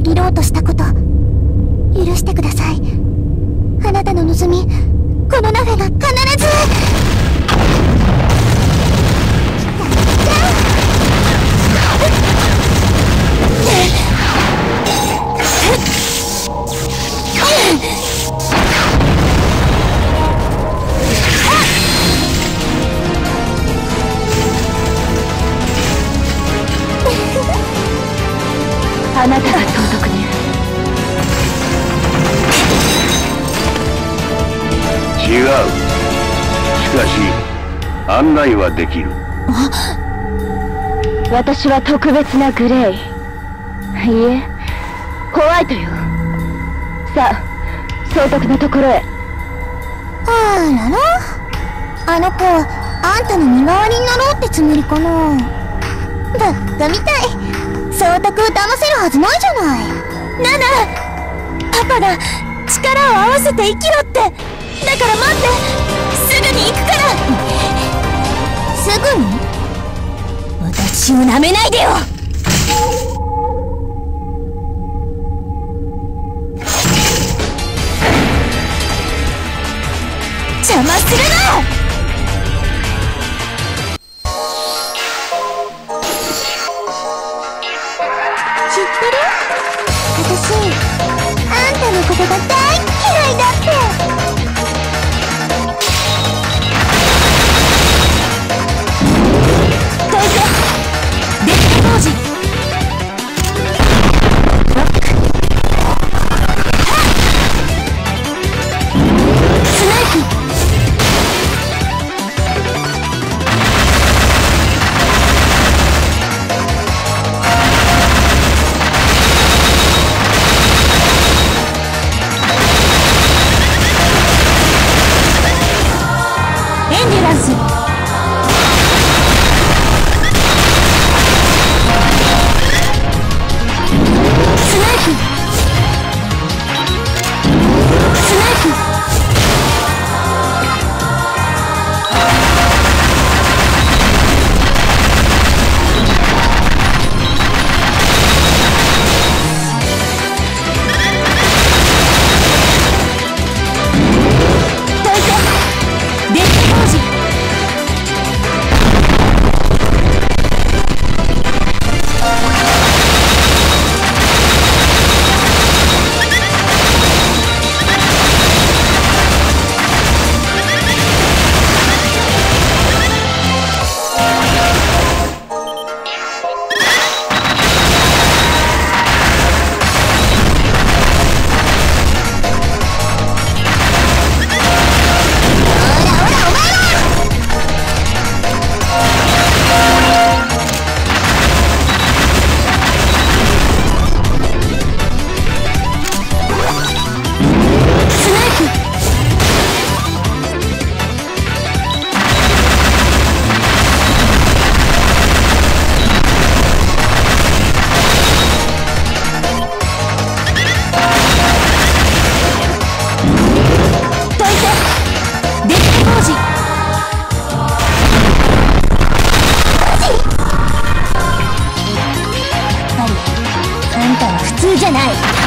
切ろうとしたこと。許してください。あなたの望みこの鍋が必ず。違う。しかし案内はできる。私は特別なグレイ。いいえホワイトよ。さあ総督のところへ。あららあの子あんたの身代わりになろうってつもりかな？バカみたい。総督を騙せるはずないじゃない。ナナパパが力を合わせて生きろってだから待って。すぐに行くから。すぐに？私を舐めないでよ。邪魔するな！知ってる？私あんたのことが大じゃない。